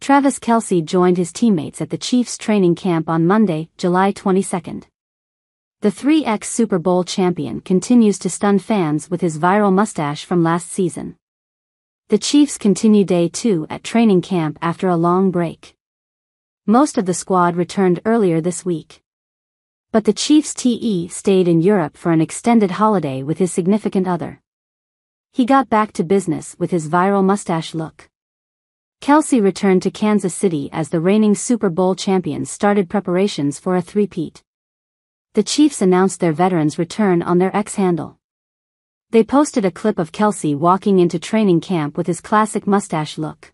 Travis Kelce joined his teammates at the Chiefs training camp on Monday, July 22. The 3X Super Bowl champion continues to stun fans with his viral mustache from last season. The Chiefs continue day two at training camp after a long break. Most of the squad returned earlier this week. But the Chiefs TE stayed in Europe for an extended holiday with his significant other. He got back to business with his viral mustache look. Kelce returned to Kansas City as the reigning Super Bowl champions started preparations for a three-peat. The Chiefs announced their veterans return on their X handle. They posted a clip of Kelce walking into training camp with his classic mustache look.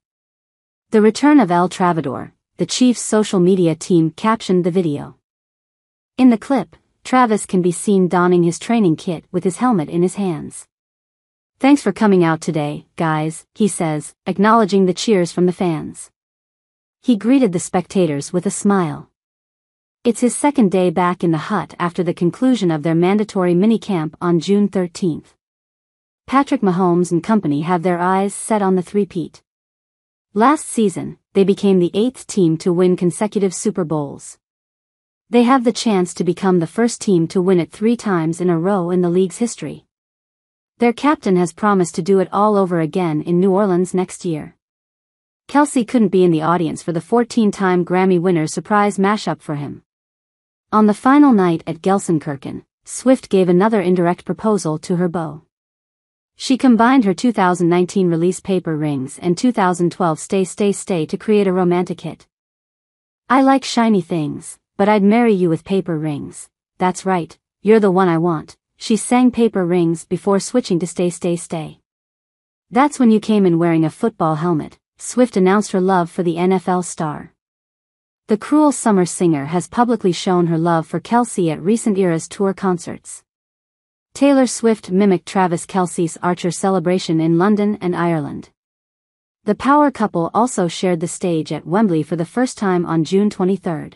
The return of El Travador, the Chiefs' social media team captioned the video. In the clip, Travis can be seen donning his training kit with his helmet in his hands. Thanks for coming out today, guys, he says, acknowledging the cheers from the fans. He greeted the spectators with a smile. It's his second day back in the hut after the conclusion of their mandatory minicamp on June 13th. Patrick Mahomes and company have their eyes set on the three-peat. Last season, they became the eighth team to win consecutive Super Bowls. They have the chance to become the first team to win it three times in a row in the league's history. Their captain has promised to do it all over again in New Orleans next year. Kelce couldn't be in the audience for the 14-time Grammy winner surprise mashup for him. On the final night at Gelsenkirchen, Swift gave another indirect proposal to her beau. She combined her 2019 release Paper Rings and 2012 Stay Stay Stay to create a romantic hit. I like shiny things, but I'd marry you with paper rings. That's right, you're the one I want. She sang Paper Rings before switching to Stay Stay Stay. That's when you came in wearing a football helmet, Swift announced her love for the NFL star. The cruel summer singer has publicly shown her love for Kelce at recent Eras tour concerts. Taylor Swift mimicked Travis Kelce's Archer celebration in London and Ireland. The power couple also shared the stage at Wembley for the first time on June 23.